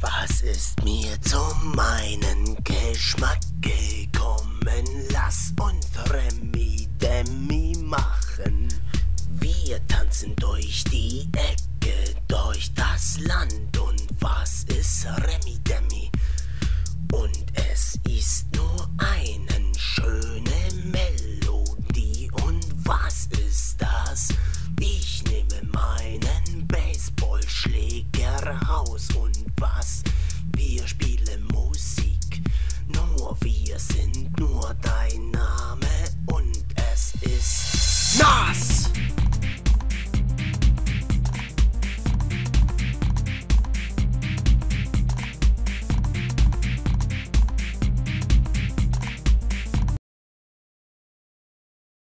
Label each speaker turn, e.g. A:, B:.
A: Was ist mir zu meinen Geschmack? Sind nur dein